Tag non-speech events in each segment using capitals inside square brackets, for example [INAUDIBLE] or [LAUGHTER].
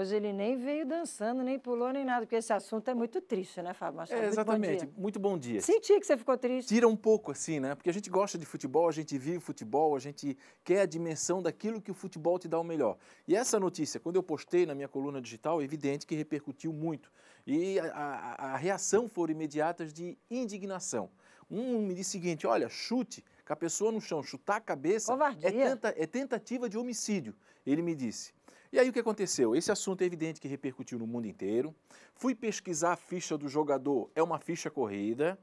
Hoje ele nem veio dançando, nem pulou, nem nada, porque esse assunto é muito triste, né, Fábio Machado? É, exatamente. Muito bom, muito bom dia. Senti que você ficou triste. Tira um pouco, assim, né? Porque a gente gosta de futebol, a gente vive futebol, a gente quer a dimensão daquilo que o futebol te dá o melhor. E essa notícia, quando eu postei na minha coluna digital, é evidente que repercutiu muito. E a, a, a reação foram imediatas de indignação. Um me disse o seguinte: olha, chute, com a pessoa no chão, chutar a cabeça é, tenta, é tentativa de homicídio. Ele me disse. E aí o que aconteceu? Esse assunto é evidente que repercutiu no mundo inteiro. Fui pesquisar a ficha do jogador, é uma ficha corrida.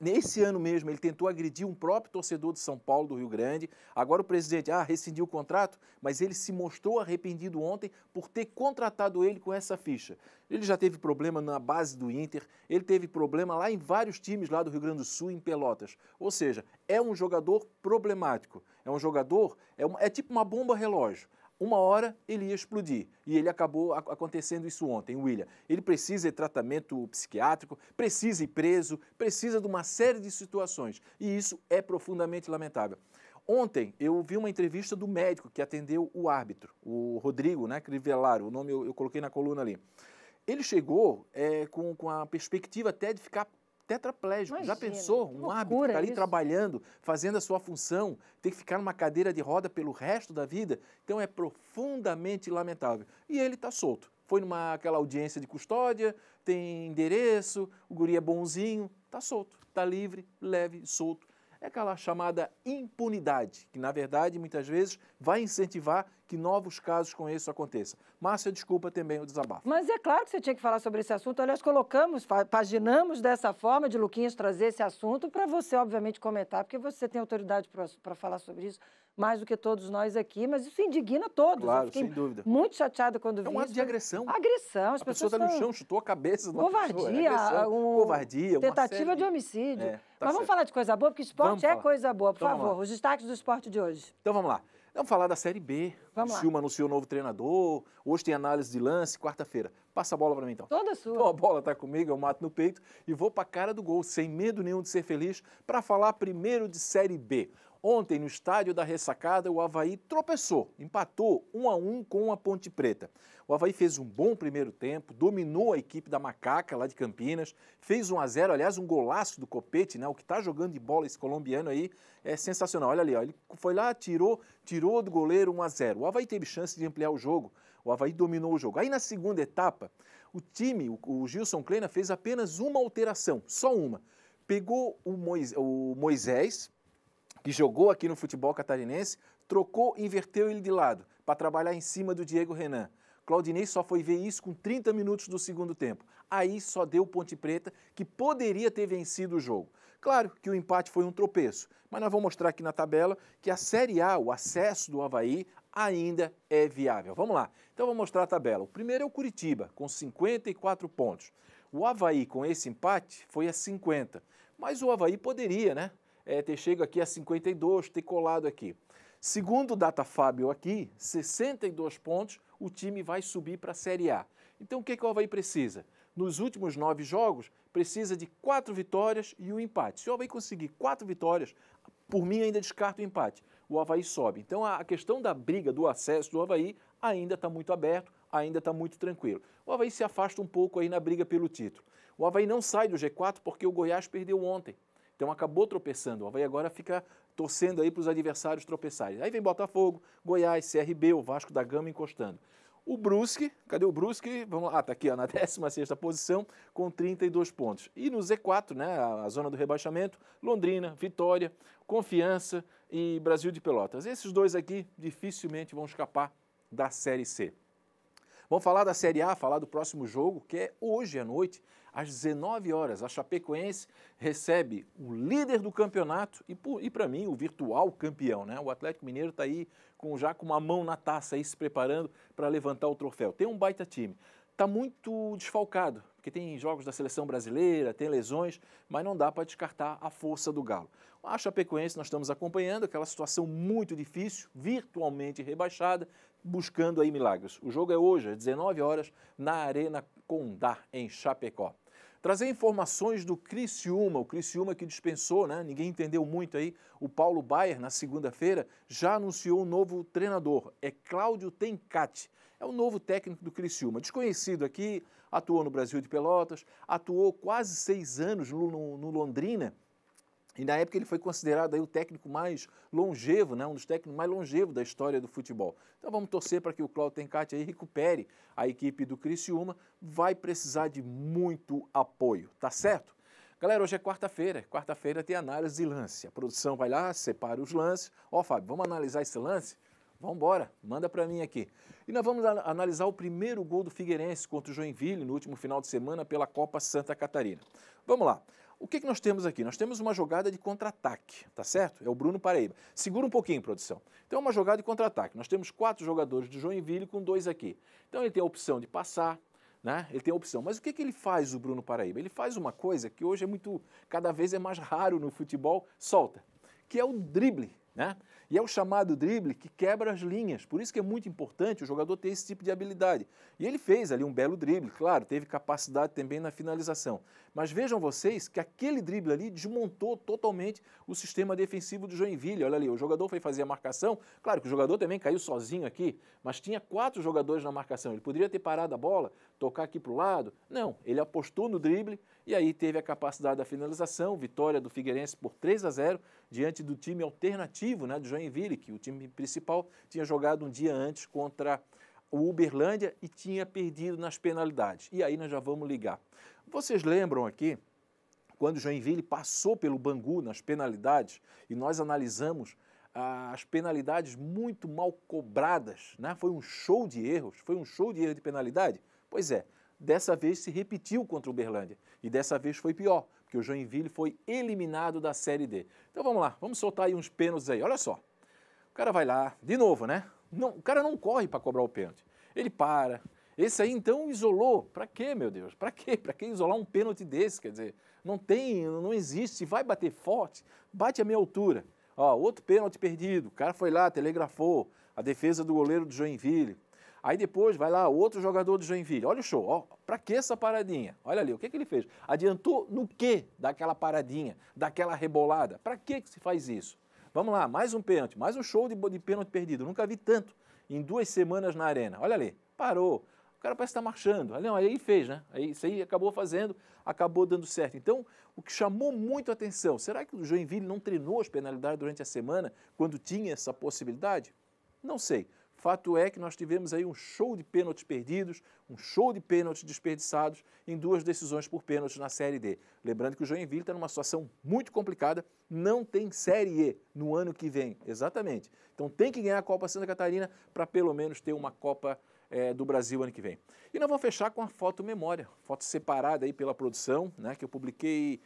Nesse ano mesmo, ele tentou agredir um próprio torcedor de São Paulo, do Rio Grande. Agora o presidente, ah, rescindiu o contrato, mas ele se mostrou arrependido ontem por ter contratado ele com essa ficha. Ele já teve problema na base do Inter, ele teve problema lá em vários times lá do Rio Grande do Sul, em Pelotas. Ou seja, é um jogador problemático. É um jogador, é, uma, é tipo uma bomba relógio uma hora ele ia explodir. E ele acabou acontecendo isso ontem, William. Ele precisa de tratamento psiquiátrico, precisa ir preso, precisa de uma série de situações. E isso é profundamente lamentável. Ontem eu vi uma entrevista do médico que atendeu o árbitro, o Rodrigo, né, Crivellaro, o nome eu, eu coloquei na coluna ali. Ele chegou é, com, com a perspectiva até de ficar tetraplégico. Imagina, Já pensou? Um árbitro está ali isso. trabalhando, fazendo a sua função, tem que ficar numa cadeira de roda pelo resto da vida. Então é profundamente lamentável. E ele está solto. Foi numa aquela audiência de custódia, tem endereço, o guri é bonzinho, está solto, está livre, leve, solto é aquela chamada impunidade, que na verdade muitas vezes vai incentivar que novos casos com isso aconteçam. Márcia, desculpa também o desabafo. Mas é claro que você tinha que falar sobre esse assunto. Aliás, colocamos, paginamos dessa forma de Luquinhas trazer esse assunto para você, obviamente, comentar, porque você tem autoridade para falar sobre isso mais do que todos nós aqui, mas isso indigna todos. Claro, sem dúvida. Muito chateada quando vi É um ato de agressão. Agressão. As a pessoa está no chão, chutou a cabeça. Covardia. É um... Covardia. Tentativa de homicídio. É, tá mas certo. vamos falar de coisa boa, porque esporte vamos é falar. coisa boa. Por então, favor, os destaques do esporte de hoje. Então vamos lá. Vamos falar da Série B. Vamos o Silma anunciou novo treinador. Hoje tem análise de lance, quarta-feira. Passa a bola para mim então. Toda sua. Então, a bola está comigo, eu mato no peito e vou para a cara do gol, sem medo nenhum de ser feliz, para falar primeiro de Série B. Ontem, no estádio da Ressacada, o Havaí tropeçou, empatou um a um com a Ponte Preta. O Havaí fez um bom primeiro tempo, dominou a equipe da Macaca lá de Campinas, fez 1 a 0 aliás, um golaço do Copete, né? O que está jogando de bola esse colombiano aí é sensacional. Olha ali, ó, ele foi lá, tirou, tirou do goleiro 1 a 0 O Havaí teve chance de ampliar o jogo, o Havaí dominou o jogo. Aí na segunda etapa, o time, o, Gilson Kleina, fez apenas uma alteração, só uma. Pegou o o Moisés que jogou aqui no futebol catarinense, trocou inverteu ele de lado para trabalhar em cima do Diego Renan. Claudinei só foi ver isso com 30 minutos do segundo tempo. Aí só deu Ponte Preta, que poderia ter vencido o jogo. Claro que o empate foi um tropeço, mas nós vamos mostrar aqui na tabela que a Série A, o acesso do Havaí, ainda é viável. Vamos lá. Então vamos mostrar a tabela. O primeiro é o Curitiba, com 54 pontos. O Havaí, com esse empate, foi a 50. Mas o Havaí poderia, né? é, ter chego aqui a 52, ter colado aqui. Segundo o Data Fábio aqui, 62 pontos, o time vai subir para a Série A. Então o que, que o Havaí precisa? Nos últimos nove jogos, precisa de quatro vitórias e um empate. Se o Havaí conseguir quatro vitórias, por mim ainda descarto o empate. O Havaí sobe. Então a questão da briga, do acesso do Havaí ainda está muito aberto, ainda está muito tranquilo. O Havaí se afasta um pouco aí na briga pelo título. O Havaí não sai do G4 porque o Goiás perdeu ontem. Então acabou tropeçando. O Havaí agora fica torcendo aí para os adversários tropeçarem. Aí vem Botafogo, Goiás, CRB, o Vasco da Gama encostando. O Brusque, cadê o Brusque? Vamos lá, ah, tá aqui ó, na [LAUGHS] 16ª posição com 32 pontos. E no Z4, né, a zona do rebaixamento, Londrina, Vitória, Confiança e Brasil de Pelotas. Esses dois aqui dificilmente vão escapar da Série C. Vamos falar da Série A, falar do próximo jogo, que é hoje à noite, às 19 horas. A Chapecoense recebe o líder do campeonato e, e para mim, o virtual campeão. Né? O Atlético Mineiro está aí com, já com uma mão na taça, aí, se preparando para levantar o troféu. Tem um baita time. Está muito desfalcado, porque tem jogos da seleção brasileira, tem lesões, mas não dá para descartar a força do Galo. A Chapecoense nós estamos acompanhando aquela situação muito difícil, virtualmente rebaixada, buscando aí milagres. O jogo é hoje, às 19 horas, na Arena Condá, em Chapecó. Trazer informações do Criciúma, o Criciúma que dispensou, né? ninguém entendeu muito aí, o Paulo Baier, na segunda-feira, já anunciou um novo treinador, é Cláudio Tencati, é o novo técnico do Criciúma, desconhecido aqui, atuou no Brasil de Pelotas, atuou quase seis anos no, no, no Londrina, e na época ele foi considerado aí o técnico mais longevo, né? um dos técnicos mais longevos da história do futebol. Então vamos torcer para que o Cláudio Tencati aí recupere a equipe do Criciúma. Vai precisar de muito apoio, tá certo? Galera, hoje é quarta-feira. Quarta-feira tem análise de lance. A produção vai lá, separa os lances. Ó, Fábio, vamos analisar esse lance? Vamos embora, manda para mim aqui. E nós vamos analisar o primeiro gol do Figueirense contra o Joinville no último final de semana pela Copa Santa Catarina. Vamos lá. O que, que nós temos aqui? Nós temos uma jogada de contra-ataque, tá certo? É o Bruno Paraíba. Segura um pouquinho, produção. Então, é uma jogada de contra-ataque. Nós temos quatro jogadores de Joinville com dois aqui. Então, ele tem a opção de passar, né? Ele tem a opção. Mas o que, que ele faz, o Bruno Paraíba? Ele faz uma coisa que hoje é muito, cada vez é mais raro no futebol, solta, que é o drible, né? E é o chamado drible que quebra as linhas. Por isso que é muito importante o jogador ter esse tipo de habilidade. E ele fez ali um belo drible, claro, teve capacidade também na finalização. Mas vejam vocês que aquele drible ali desmontou totalmente o sistema defensivo do Joinville. Olha ali, o jogador foi fazer a marcação. Claro que o jogador também caiu sozinho aqui, mas tinha quatro jogadores na marcação. Ele poderia ter parado a bola, tocar aqui para o lado. Não, ele apostou no drible e aí teve a capacidade da finalização, vitória do Figueirense por 3 a 0 diante do time alternativo né, do Joinville, que o time principal tinha jogado um dia antes contra o Uberlândia e tinha perdido nas penalidades. E aí nós já vamos ligar. Vocês lembram aqui, quando o Joinville passou pelo Bangu nas penalidades, e nós analisamos ah, as penalidades muito mal cobradas, né? foi um show de erros, foi um show de erro de penalidade? Pois é, dessa vez se repetiu contra o Uberlândia. E dessa vez foi pior, porque o Joinville foi eliminado da Série D. Então vamos lá, vamos soltar aí uns pênaltis aí. Olha só, o cara vai lá, de novo, né? Não, o cara não corre para cobrar o pênalti. Ele para. Esse aí então isolou. Para quê, meu Deus? Para quê? Para que isolar um pênalti desse? Quer dizer, não tem, não existe. Se vai bater forte, bate a minha altura. Ó, outro pênalti perdido. O cara foi lá, telegrafou. A defesa do goleiro do Joinville. Aí depois vai lá outro jogador do Joinville. Olha o show. Ó, para que essa paradinha? Olha ali, o que, que ele fez? Adiantou no que daquela paradinha, daquela rebolada? Para que, que se faz isso? Vamos lá, mais um pênalti, mais um show de, de pênalti perdido. Nunca vi tanto em duas semanas na arena. Olha ali, parou. O cara parece estar tá marchando. Aí ele fez, né? Aí, isso aí acabou fazendo, acabou dando certo. Então, o que chamou muito a atenção, será que o Joinville não treinou as penalidades durante a semana quando tinha essa possibilidade? Não sei. Fato é que nós tivemos aí um show de pênaltis perdidos, um show de pênaltis desperdiçados em duas decisões por pênaltis na Série D. Lembrando que o Joinville está numa situação muito complicada, não tem Série E no ano que vem, exatamente. Então tem que ganhar a Copa Santa Catarina para pelo menos ter uma Copa é, do Brasil ano que vem. E nós vamos fechar com a foto memória, foto separada aí pela produção, né, que eu publiquei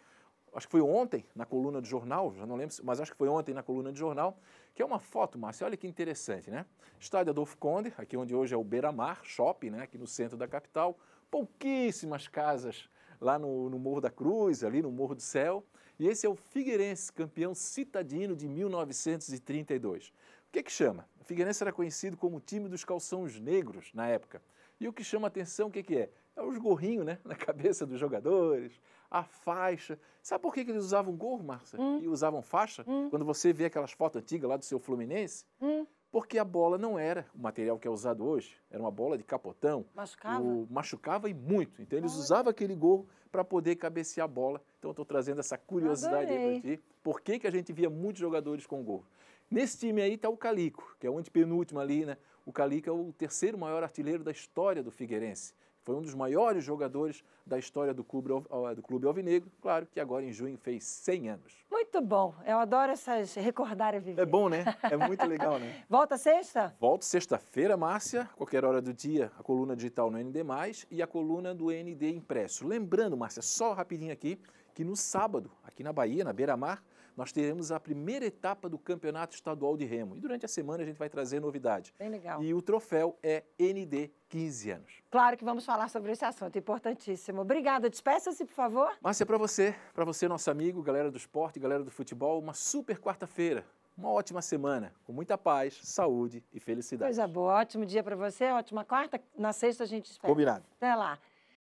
acho que foi ontem na coluna de jornal, já não lembro, mas acho que foi ontem na coluna de jornal, que é uma foto, Márcia, olha que interessante, né? Estádio Adolfo Conde, aqui onde hoje é o Beira Mar Shopping, né? aqui no centro da capital, pouquíssimas casas lá no, no Morro da Cruz, ali no Morro do Céu, e esse é o Figueirense, campeão citadino de 1932. O que que chama? O Figueirense era conhecido como o time dos calções negros na época. E o que chama atenção, o que, que é? É os gorrinhos né? [LAUGHS] na cabeça dos jogadores, a faixa. Sabe por que, que eles usavam gorro, Márcia? Hum. E usavam faixa? Hum. Quando você vê aquelas fotos antigas lá do seu Fluminense? Hum. Porque a bola não era o material que é usado hoje, era uma bola de capotão. Machucava? O, machucava e muito. Então eles Olha. usavam aquele gorro para poder cabecear a bola. Então eu estou trazendo essa curiosidade Adorei. aí para ti. Por que, que a gente via muitos jogadores com gorro? Nesse time aí está o Calico, que é o antepenúltimo ali, né? O Calico é o terceiro maior artilheiro da história do Figueirense. Foi um dos maiores jogadores da história do clube, do clube Alvinegro, claro que agora em junho fez 100 anos. Muito bom, eu adoro essas recordar a viver. É bom, né? É muito legal, né? [LAUGHS] Volta sexta? Volto sexta-feira, Márcia, qualquer hora do dia, a coluna digital no ND+, e a coluna do ND impresso. Lembrando, Márcia, só rapidinho aqui, que no sábado, aqui na Bahia, na Beira-Mar, nós teremos a primeira etapa do Campeonato Estadual de Remo. E durante a semana a gente vai trazer novidade. Bem legal. E o troféu é ND 15 anos. Claro que vamos falar sobre esse assunto, importantíssimo. Obrigada. Despeça-se, por favor. Márcia, para você, para você, nosso amigo, galera do esporte, galera do futebol, uma super quarta-feira. Uma ótima semana, com muita paz, saúde e felicidade. Coisa boa. Ótimo dia para você, ótima quarta. Na sexta a gente espera. Combinado. Até lá.